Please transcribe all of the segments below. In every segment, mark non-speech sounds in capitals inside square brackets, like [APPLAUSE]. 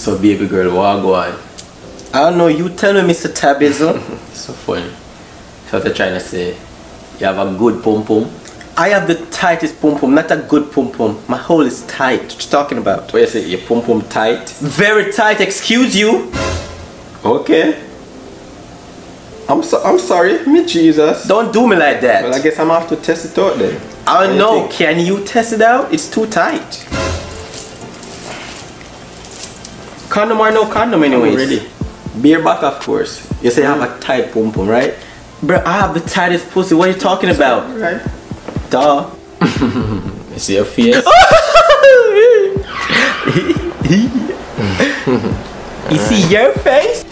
So baby girl, what go on? I don't know, you tell me, Mr. Tabizzle. [LAUGHS] So funny. So what you trying to say? You have a good pum pum? I have the tightest pum pum, not a good pum pum. My hole is tight. What you talking about? What you say? Your pum pum tight? Very tight, excuse you. Okay. I'm so I'm sorry, me Jesus. Don't do me like that. Well, I guess I'm gonna have to test it out then. I don't know. think? Can you test it out? It's too tight. Condom or no condom, anyways. Ready? Beer back, of course. You say I have a tight pum pum, right? Bro, I have the tightest pussy. What are you talking about? Right. Duh. [LAUGHS] You see your face? [LAUGHS] you see your face?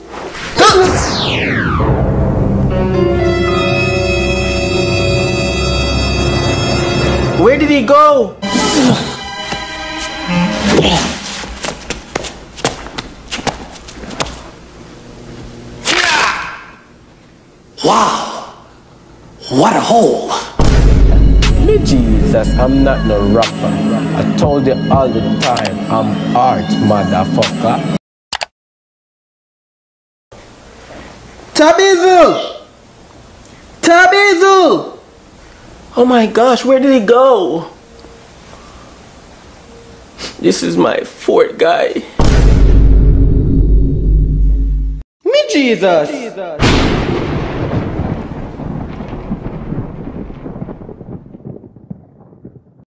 Where did he go? Wow! What a hole! Me Jesus, I'm not no rapper. I told you all the time, I'm art, motherfucker. Tabizzle! Tabizzle! Oh my gosh, where did he go? This is my fourth guy. Me Jesus!